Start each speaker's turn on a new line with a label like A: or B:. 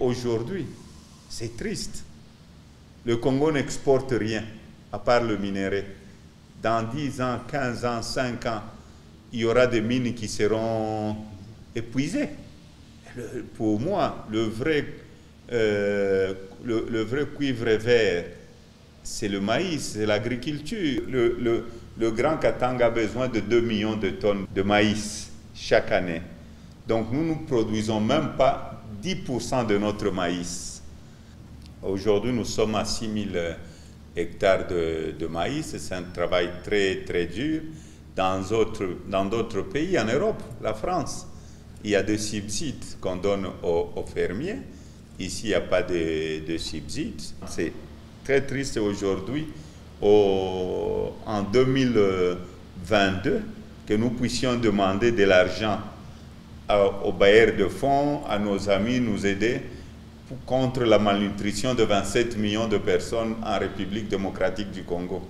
A: aujourd'hui, c'est triste. Le Congo n'exporte rien, à part le minerai. Dans 10 ans, 15 ans, 5 ans, il y aura des mines qui seront épuisées. pour moi, le vrai, euh, le, vrai cuivre vert, c'est le maïs, c'est l'agriculture. Le, le, Grand Katanga a besoin de 2 millions de tonnes de maïs chaque année. Donc nous ne produisons même pas 10% de notre maïs. Aujourd'hui, nous sommes à 6 000 hectares de, maïs. C'est un travail très, très dur. Dans d'autres pays en Europe, la France, il y a des subsides qu'on donne aux, fermiers. Ici, il n'y a pas de, de subsides. C'est très triste aujourd'hui, en 2022, que nous puissions demander de l'argent aux bailleurs de fonds, à nos amis, nous aider contre la malnutrition de 27 millions de personnes en République démocratique du Congo.